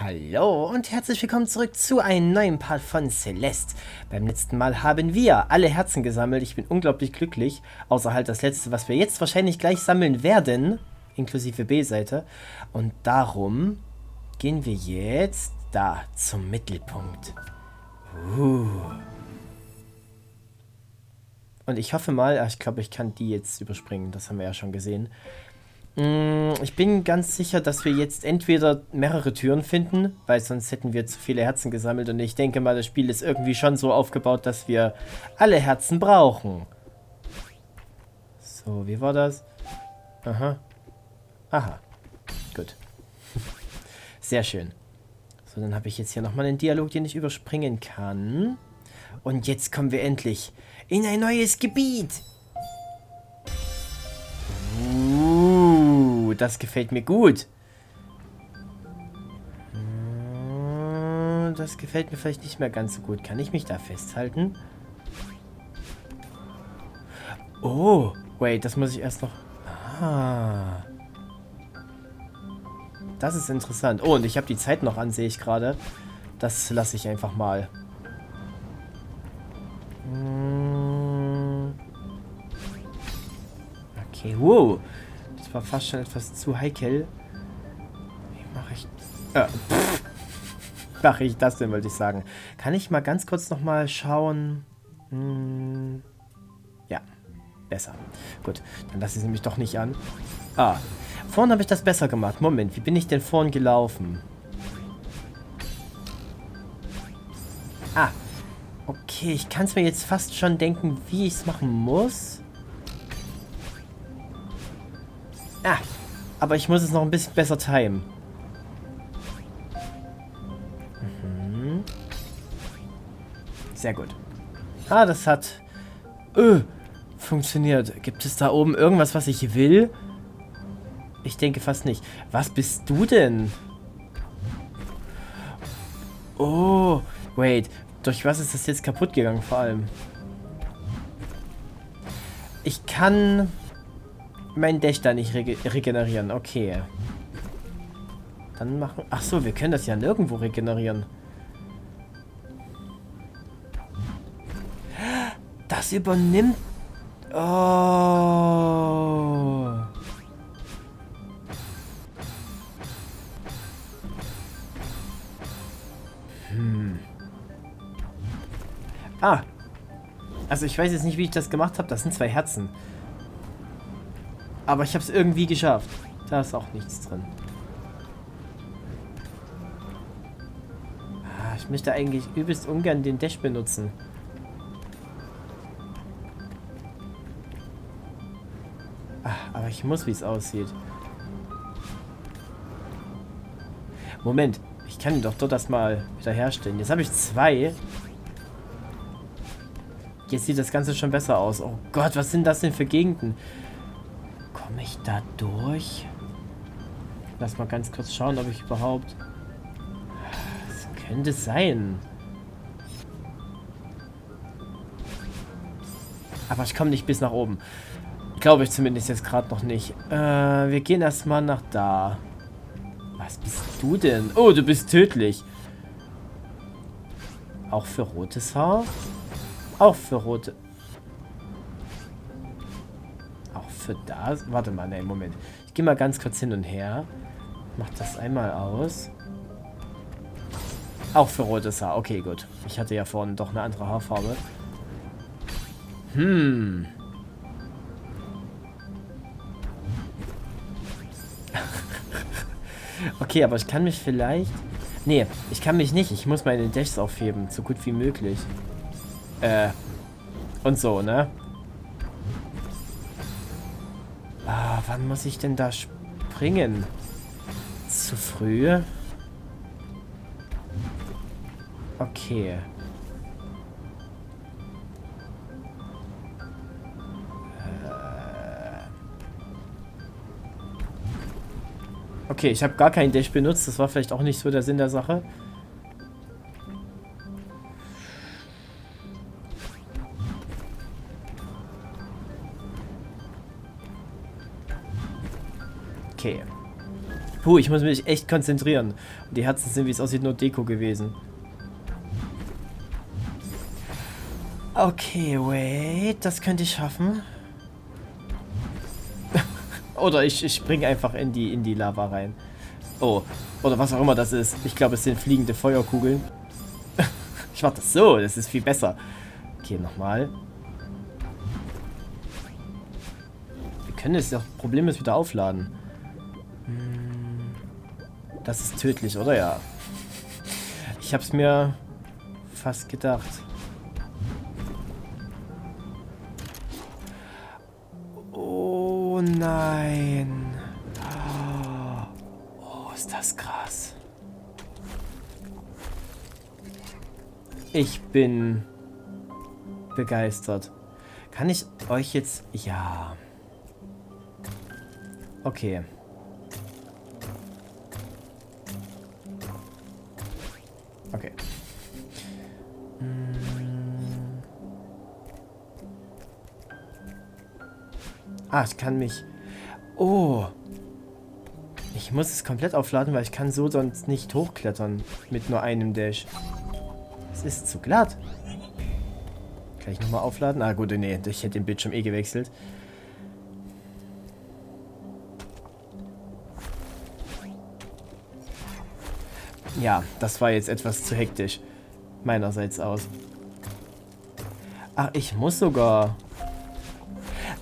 Hallo und herzlich willkommen zurück zu einem neuen Part von Celeste. Beim letzten Mal haben wir alle Herzen gesammelt. Ich bin unglaublich glücklich. Außer halt das letzte, was wir jetzt wahrscheinlich gleich sammeln werden. Inklusive B-Seite. Und darum gehen wir jetzt da zum Mittelpunkt. Uh. Und ich hoffe mal, ich glaube, ich kann die jetzt überspringen. Das haben wir ja schon gesehen. Mm, ich bin ganz sicher, dass wir jetzt entweder mehrere Türen finden, weil sonst hätten wir zu viele Herzen gesammelt. Und ich denke mal, das Spiel ist irgendwie schon so aufgebaut, dass wir alle Herzen brauchen. So, wie war das? Aha. Aha. Gut. Sehr schön. So, dann habe ich jetzt hier nochmal einen Dialog, den ich überspringen kann. Und jetzt kommen wir endlich in ein neues Gebiet. Das gefällt mir gut. Hm, das gefällt mir vielleicht nicht mehr ganz so gut. Kann ich mich da festhalten? Oh, wait, das muss ich erst noch... Ah. Das ist interessant. Oh, und ich habe die Zeit noch an, sehe ich gerade. Das lasse ich einfach mal. War fast schon etwas zu heikel. Wie mache ich... Äh, mache ich das denn, wollte ich sagen. Kann ich mal ganz kurz nochmal schauen... Hm, ja, besser. Gut, dann lasse ich es nämlich doch nicht an. Ah, vorhin habe ich das besser gemacht. Moment, wie bin ich denn vorhin gelaufen? Ah, okay, ich kann es mir jetzt fast schon denken, wie ich es machen muss. Ah, aber ich muss es noch ein bisschen besser timen. Mhm. Sehr gut. Ah, das hat öh, funktioniert. Gibt es da oben irgendwas, was ich will? Ich denke fast nicht. Was bist du denn? Oh, wait. Durch was ist das jetzt kaputt gegangen vor allem? Ich kann mein Dächter nicht rege regenerieren. Okay. Dann machen... Ach so, wir können das ja nirgendwo regenerieren. Das übernimmt... Oh... Hm. Ah. Also ich weiß jetzt nicht, wie ich das gemacht habe. Das sind zwei Herzen. Aber ich habe es irgendwie geschafft. Da ist auch nichts drin. Ah, ich möchte eigentlich übelst ungern den Dash benutzen. Ach, aber ich muss, wie es aussieht. Moment, ich kann ihn doch dort erstmal wieder herstellen. Jetzt habe ich zwei. Jetzt sieht das Ganze schon besser aus. Oh Gott, was sind das denn für Gegenden? Ich da durch? Lass mal ganz kurz schauen, ob ich überhaupt... Das könnte sein. Aber ich komme nicht bis nach oben. Glaube ich zumindest jetzt gerade noch nicht. Äh, wir gehen erstmal nach da. Was bist du denn? Oh, du bist tödlich. Auch für rotes Haar? Auch für rote... für das? Warte mal, ne, Moment. Ich gehe mal ganz kurz hin und her. Mach das einmal aus. Auch für rotes Haar. Okay, gut. Ich hatte ja vorhin doch eine andere Haarfarbe. Hm. okay, aber ich kann mich vielleicht... Nee, ich kann mich nicht. Ich muss meine Dashs aufheben. So gut wie möglich. Äh. Und so, ne? Wann muss ich denn da springen? Zu früh? Okay. Äh. Okay, ich habe gar keinen Dash benutzt. Das war vielleicht auch nicht so der Sinn der Sache. Puh, ich muss mich echt konzentrieren. Und die Herzen sind, wie es aussieht, nur Deko gewesen. Okay, wait. Das könnte ich schaffen. Oder ich, ich springe einfach in die, in die Lava rein. Oh, oder was auch immer das ist. Ich glaube, es sind fliegende Feuerkugeln. ich mache das so, das ist viel besser. Okay, nochmal. Wir können es ja problemlos wieder aufladen. Das ist tödlich, oder? Ja. Ich habe es mir fast gedacht. Oh nein. ist das krass. Ich bin begeistert. Kann ich euch jetzt... Ja. Okay. Ah, ich kann mich... Oh. Ich muss es komplett aufladen, weil ich kann so sonst nicht hochklettern mit nur einem Dash. Es ist zu glatt. Kann ich nochmal aufladen? Ah gut, nee, ich hätte den Bildschirm eh gewechselt. Ja, das war jetzt etwas zu hektisch. Meinerseits aus. Ach, ich muss sogar...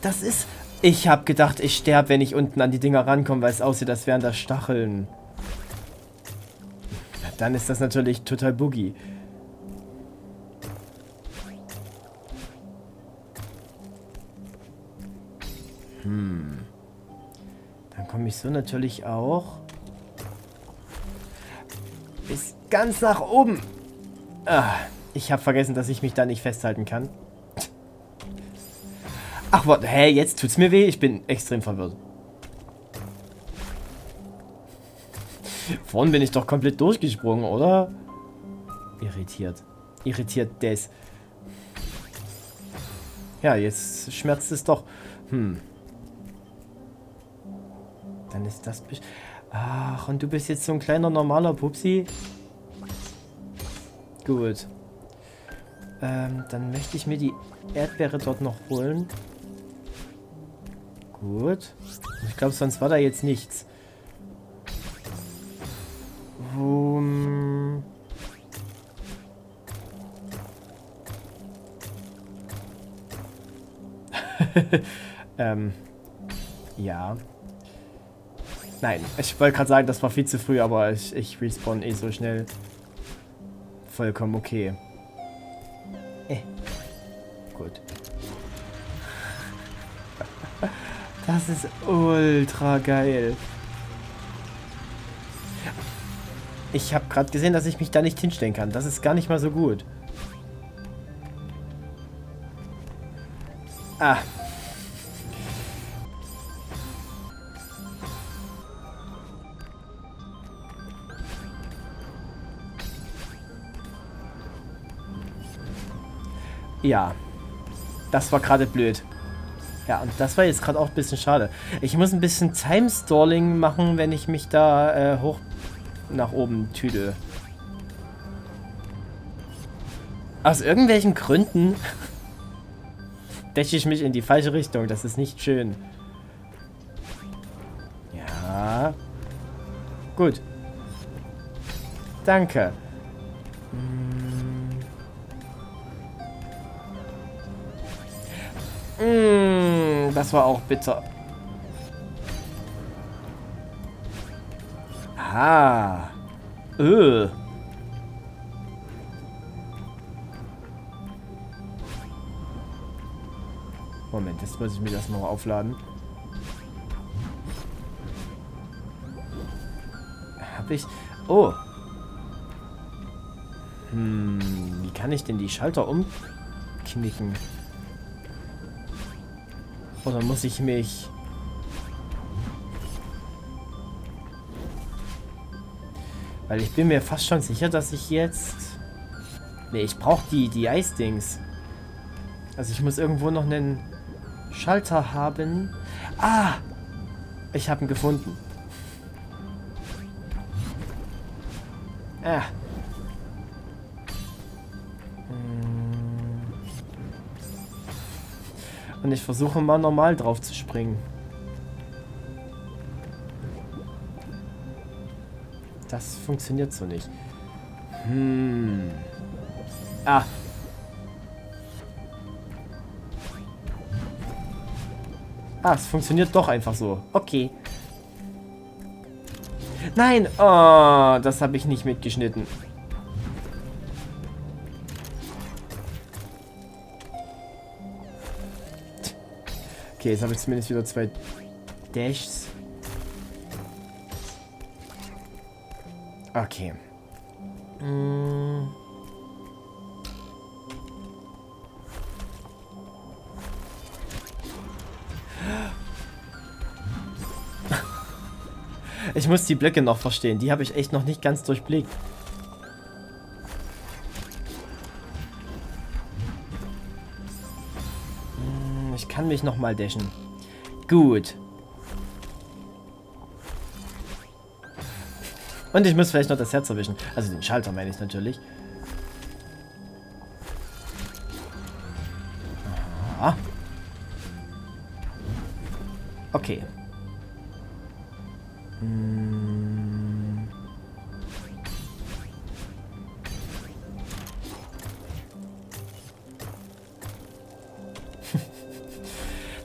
Das ist... Ich habe gedacht, ich sterbe, wenn ich unten an die Dinger rankomme, weil es aussieht, als wären das Stacheln. Dann ist das natürlich total boogie. Hm. Dann komme ich so natürlich auch bis ganz nach oben. Ah, ich habe vergessen, dass ich mich da nicht festhalten kann. Warte, hä, jetzt tut's mir weh? Ich bin extrem verwirrt. Vorhin bin ich doch komplett durchgesprungen, oder? Irritiert. Irritiert des. Ja, jetzt schmerzt es doch. Hm. Dann ist das... Ach, und du bist jetzt so ein kleiner normaler Pupsi? Gut. Ähm, dann möchte ich mir die Erdbeere dort noch holen. Gut. Ich glaube, sonst war da jetzt nichts. Um ähm, ja. Nein, ich wollte gerade sagen, das war viel zu früh, aber ich, ich respawn eh so schnell. Vollkommen okay. Eh. Gut. Das ist ultra geil. Ich habe gerade gesehen, dass ich mich da nicht hinstellen kann. Das ist gar nicht mal so gut. Ah, Ja. Das war gerade blöd. Ja, und das war jetzt gerade auch ein bisschen schade. Ich muss ein bisschen Time-Stalling machen, wenn ich mich da äh, hoch nach oben tüdel. Aus irgendwelchen Gründen däche ich mich in die falsche Richtung. Das ist nicht schön. Ja. Gut. Danke. Das war auch bitter. Ah. Öh. Moment, jetzt muss ich mir das noch aufladen. Hab ich... Oh. Hm, wie kann ich denn die Schalter umknicken? Oder muss ich mich... Weil ich bin mir fast schon sicher, dass ich jetzt... Ne, ich brauche die, die Eisdings. Also ich muss irgendwo noch einen Schalter haben. Ah! Ich habe ihn gefunden. Ah. Und ich versuche mal normal drauf zu springen. Das funktioniert so nicht. Hm. Ah. Ah, es funktioniert doch einfach so. Okay. Nein! Oh, das habe ich nicht mitgeschnitten. Okay, jetzt habe ich zumindest wieder zwei Dashs. Okay. Hm. Ich muss die Blöcke noch verstehen. Die habe ich echt noch nicht ganz durchblickt. Ich kann mich noch mal dashen. Gut. Und ich muss vielleicht noch das Herz erwischen. Also den Schalter meine ich natürlich.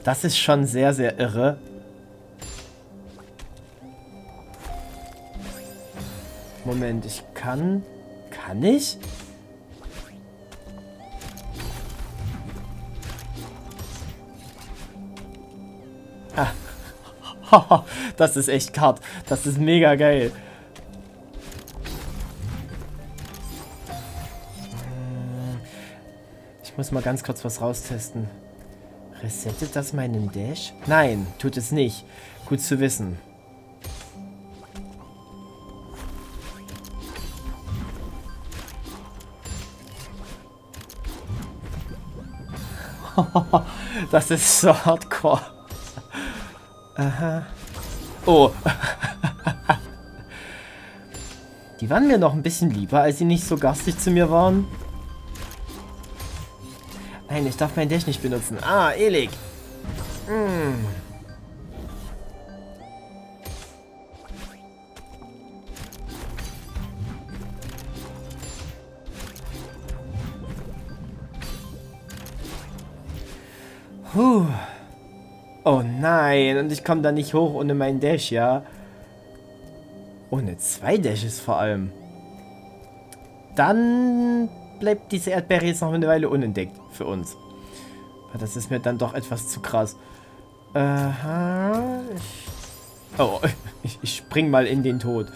Das ist schon sehr, sehr irre. Moment, ich kann... Kann ich? Ah. das ist echt hart. Das ist mega geil. Ich muss mal ganz kurz was raustesten. Resettet das meinen Dash? Nein, tut es nicht. Gut zu wissen. das ist so hardcore. Aha. Oh. Die waren mir noch ein bisschen lieber, als sie nicht so garstig zu mir waren. Nein, ich darf mein Dash nicht benutzen. Ah, Elik. Hm. Puh. Oh nein, und ich komme da nicht hoch ohne meinen Dash, ja? Ohne zwei Dashes vor allem. Dann bleibt diese Erdbeere jetzt noch eine Weile unentdeckt für uns. Das ist mir dann doch etwas zu krass. Aha. oh, ich, ich spring mal in den Tod.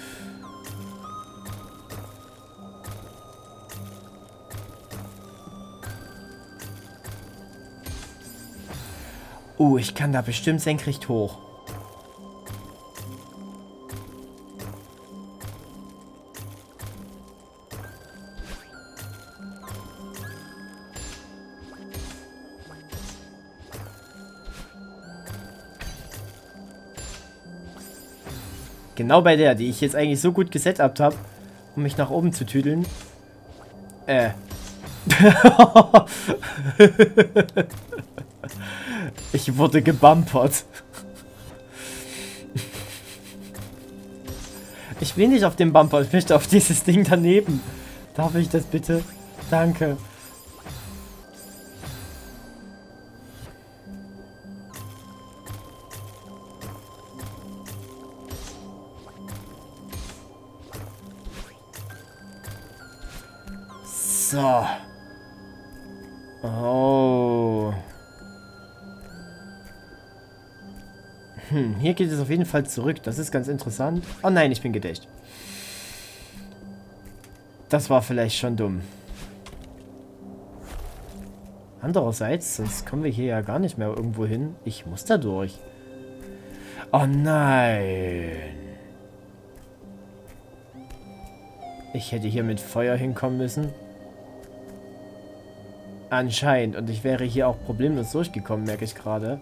Oh, ich kann da bestimmt senkrecht hoch. Genau bei der, die ich jetzt eigentlich so gut gesetupt habe, um mich nach oben zu tüdeln. Äh. Ich wurde gebumpert. Ich will nicht auf dem Bumper, ich möchte auf dieses Ding daneben. Darf ich das bitte? Danke. So. Oh. Hm, hier geht es auf jeden Fall zurück. Das ist ganz interessant. Oh nein, ich bin gedächt. Das war vielleicht schon dumm. Andererseits, sonst kommen wir hier ja gar nicht mehr irgendwo hin. Ich muss da durch. Oh nein. Ich hätte hier mit Feuer hinkommen müssen. Anscheinend. Und ich wäre hier auch problemlos durchgekommen, merke ich gerade.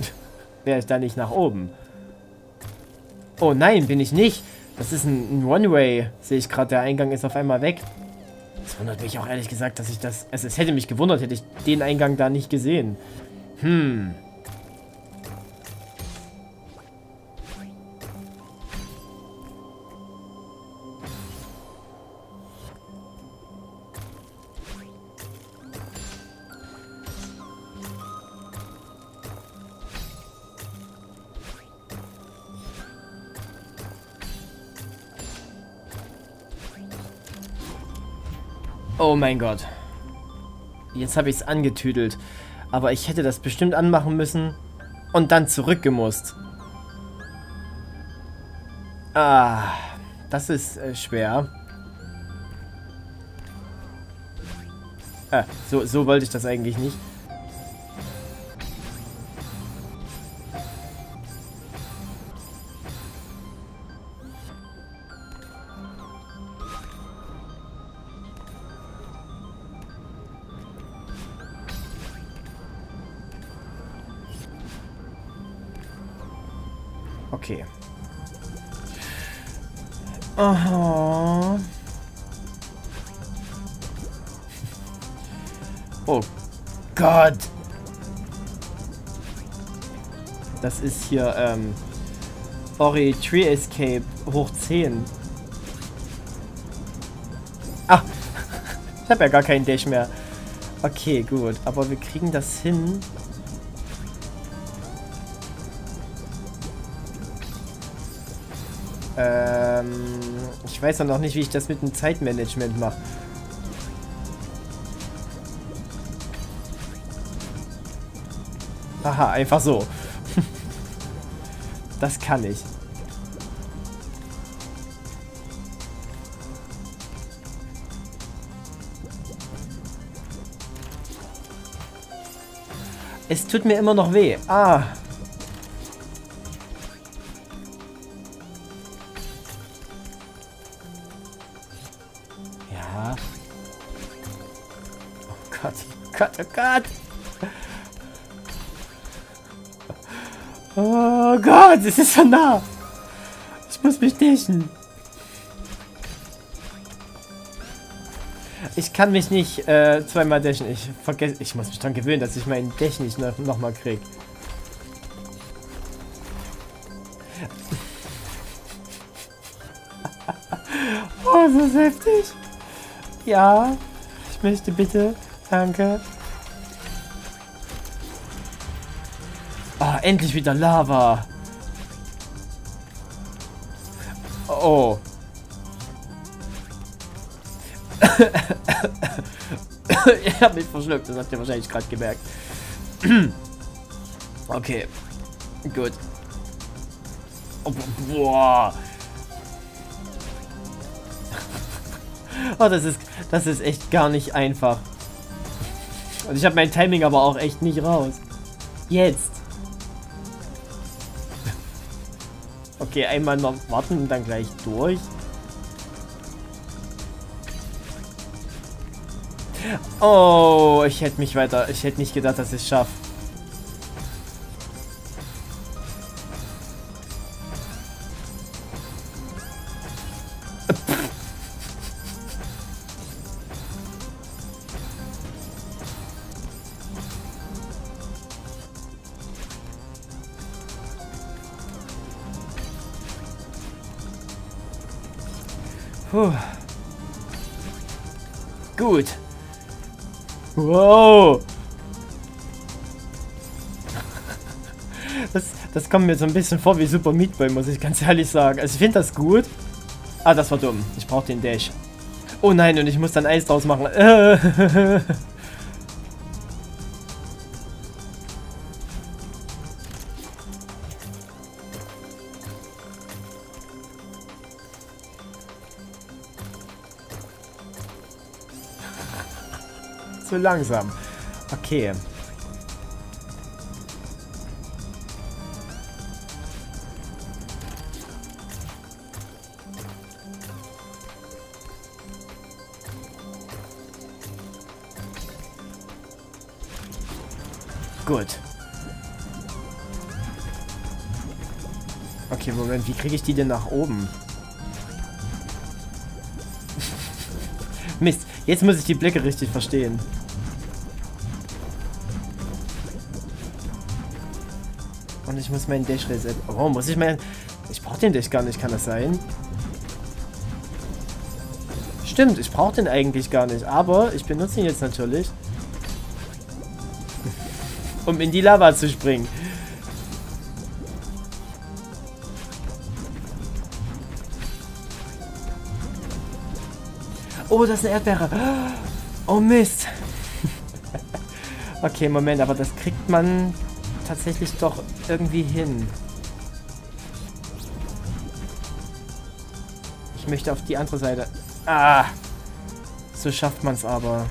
wäre ich da nicht nach oben. Oh nein, bin ich nicht. Das ist ein, ein One-Way. Sehe ich gerade, der Eingang ist auf einmal weg. Das wundert mich auch ehrlich gesagt, dass ich das... Also es hätte mich gewundert, hätte ich den Eingang da nicht gesehen. Hm. Oh mein Gott. Jetzt habe ich es angetüdelt. Aber ich hätte das bestimmt anmachen müssen und dann zurückgemusst. Ah, das ist äh, schwer. Ah, so, so wollte ich das eigentlich nicht. Ist hier, ähm, Ori Tree Escape hoch 10. Ah, ich habe ja gar keinen Dash mehr. Okay, gut. Aber wir kriegen das hin. Ähm, ich weiß noch nicht, wie ich das mit dem Zeitmanagement mache. Aha, einfach so. Das kann ich. Es tut mir immer noch weh. Ah. Gott, es ist so nah. Ich muss mich stechen. Ich kann mich nicht äh, zweimal dashen. Ich vergesse, ich muss mich dran gewöhnen, dass ich meinen Dash nicht noch, noch mal krieg. oh, so heftig. Ja, ich möchte bitte. Danke. Ah, endlich wieder Lava. Oh. ich habe mich verschluckt, das habt ihr wahrscheinlich gerade gemerkt. okay. Gut. Oh, boah. Oh, das ist, das ist echt gar nicht einfach. Und ich habe mein Timing aber auch echt nicht raus. Jetzt. Okay, einmal noch warten und dann gleich durch. Oh, ich hätte mich weiter... Ich hätte nicht gedacht, dass ich es schaffe. Wow. Das, das kommt mir so ein bisschen vor wie Super Meat Boy, muss ich ganz ehrlich sagen. Also ich finde das gut. Ah, das war dumm. Ich brauche den Dash. Oh nein, und ich muss dann Eis draus machen. Zu langsam. Okay. Gut. Okay, Moment, wie kriege ich die denn nach oben? Mist, jetzt muss ich die Blicke richtig verstehen. Und ich muss meinen Dash resetten. Oh, muss ich meinen... Ich brauche den Dash gar nicht, kann das sein? Stimmt, ich brauche den eigentlich gar nicht. Aber ich benutze ihn jetzt natürlich. um in die Lava zu springen. Oh, das ist eine Erdbeere. Oh Mist. okay, Moment, aber das kriegt man tatsächlich doch irgendwie hin. Ich möchte auf die andere Seite. Ah! So schafft man es aber.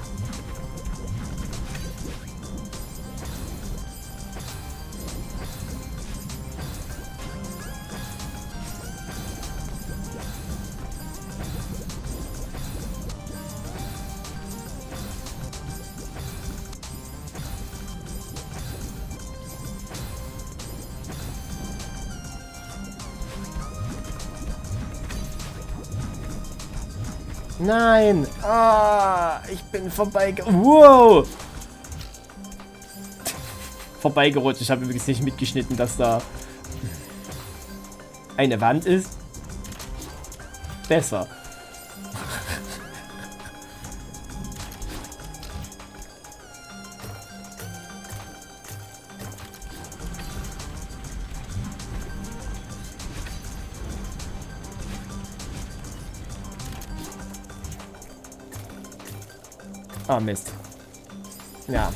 Nein! Ah, ich bin vorbeigerutscht. Wow! vorbeigerutscht. Ich habe übrigens nicht mitgeschnitten, dass da eine Wand ist. Besser. Ah, Mist. Ja.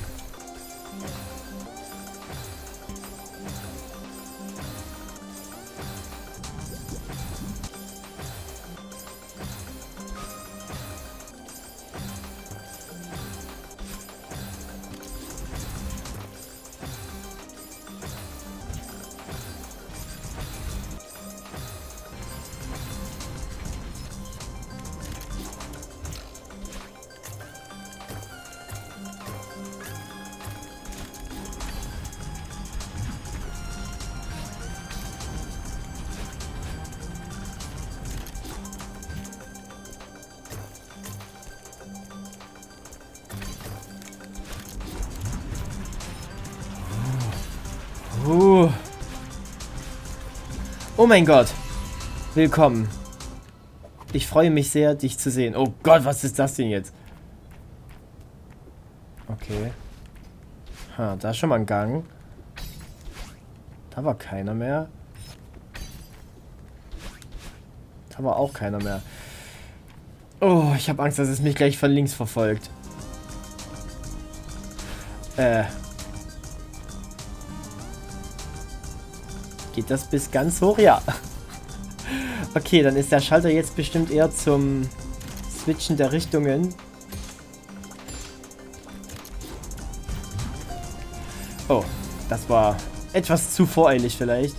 Oh mein Gott. Willkommen. Ich freue mich sehr, dich zu sehen. Oh Gott, was ist das denn jetzt? Okay. Ha, da ist schon mal ein Gang. Da war keiner mehr. Da war auch keiner mehr. Oh, ich habe Angst, dass es mich gleich von links verfolgt. Äh, Geht das bis ganz hoch? Ja. Okay, dann ist der Schalter jetzt bestimmt eher zum Switchen der Richtungen. Oh, das war etwas zu voreilig vielleicht.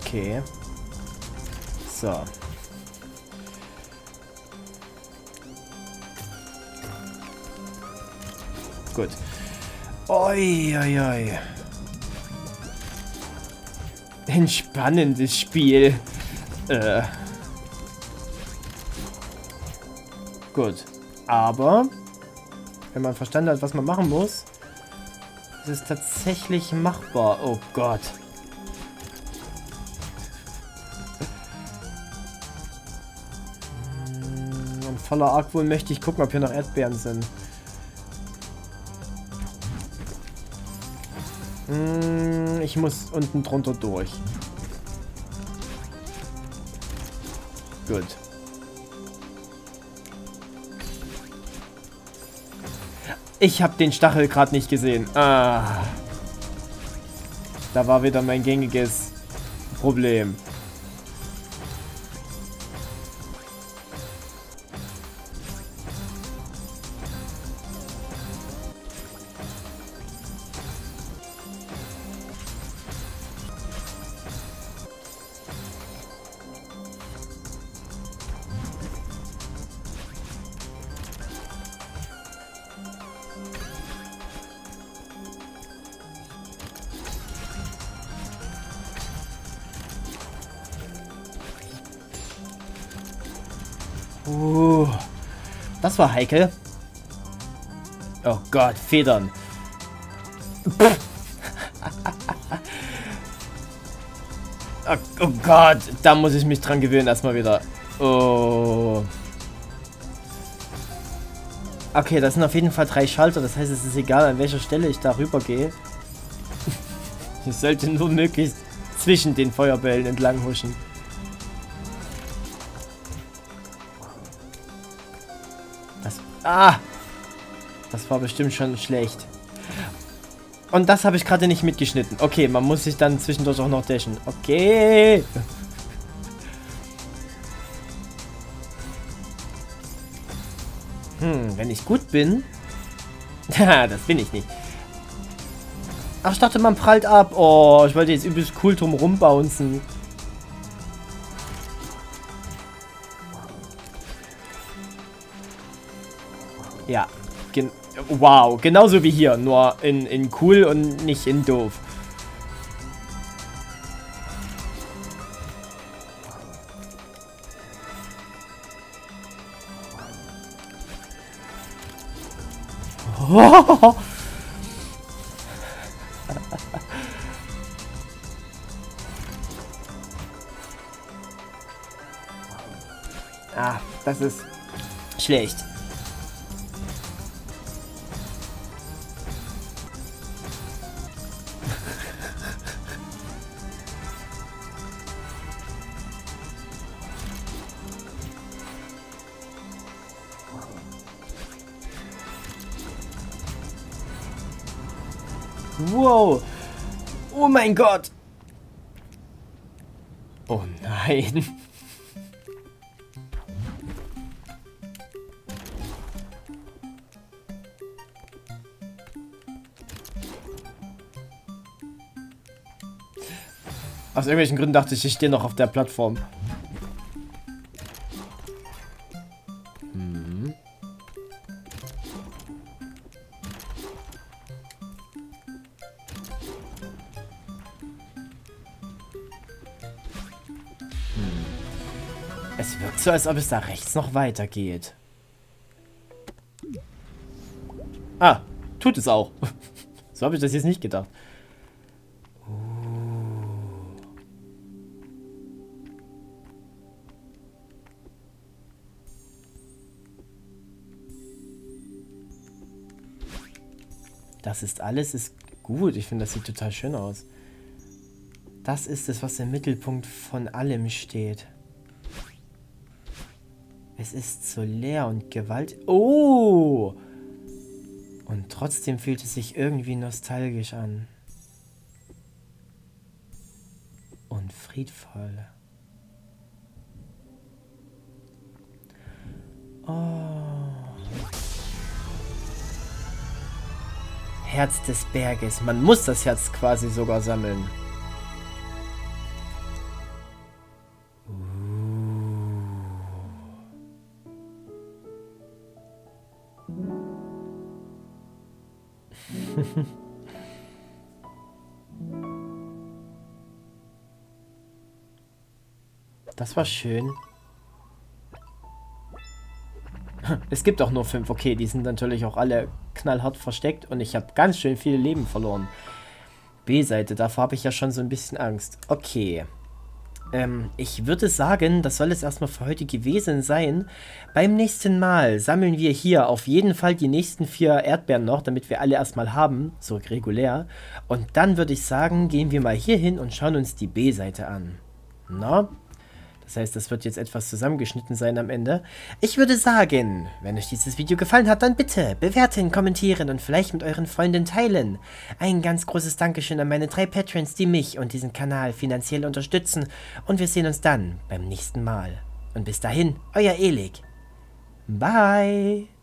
Okay. So. Oi. Entspannendes Spiel. Äh. Gut. Aber, wenn man verstanden hat, was man machen muss, ist es tatsächlich machbar. Oh Gott. Und hm, voller Argwohn möchte ich gucken, ob hier noch Erdbeeren sind. Ich muss unten drunter durch. Gut. Ich habe den Stachel gerade nicht gesehen. Ah. Da war wieder mein gängiges Problem. Uh, das war heikel. Oh Gott, Federn. oh, oh Gott, da muss ich mich dran gewöhnen erstmal wieder. Oh. Okay, das sind auf jeden Fall drei Schalter. Das heißt, es ist egal, an welcher Stelle ich da rüber gehe. ich sollte nur möglichst zwischen den Feuerbällen entlang huschen. Ah! Das war bestimmt schon schlecht. Und das habe ich gerade nicht mitgeschnitten. Okay, man muss sich dann zwischendurch auch noch dashen. Okay. Hm, wenn ich gut bin... Ja, das bin ich nicht. Ach, ich dachte, man prallt ab. Oh, ich wollte jetzt übelst cool drum rumbouncen. Gen wow, genauso wie hier, nur in, in cool und nicht in doof. Ah, das ist schlecht. Wow. Oh mein Gott. Oh nein. Aus irgendwelchen Gründen dachte ich, ich stehe noch auf der Plattform. So, als ob es da rechts noch weitergeht. Ah, tut es auch. so habe ich das jetzt nicht gedacht. Das ist alles, ist gut. Ich finde, das sieht total schön aus. Das ist es, was im Mittelpunkt von allem steht. Es ist so leer und gewalt... Oh! Und trotzdem fühlt es sich irgendwie nostalgisch an. Und friedvoll. Oh. Herz des Berges. Man muss das Herz quasi sogar sammeln. Das war schön. Es gibt auch nur fünf. Okay, die sind natürlich auch alle knallhart versteckt und ich habe ganz schön viele Leben verloren. B-Seite, davor habe ich ja schon so ein bisschen Angst. Okay. Ähm, ich würde sagen, das soll es erstmal für heute gewesen sein. Beim nächsten Mal sammeln wir hier auf jeden Fall die nächsten vier Erdbeeren noch, damit wir alle erstmal haben, so regulär. Und dann würde ich sagen, gehen wir mal hier hin und schauen uns die B-Seite an. Na? Das heißt, das wird jetzt etwas zusammengeschnitten sein am Ende. Ich würde sagen, wenn euch dieses Video gefallen hat, dann bitte bewerten, kommentieren und vielleicht mit euren Freunden teilen. Ein ganz großes Dankeschön an meine drei Patrons, die mich und diesen Kanal finanziell unterstützen. Und wir sehen uns dann beim nächsten Mal. Und bis dahin, euer Elik. Bye.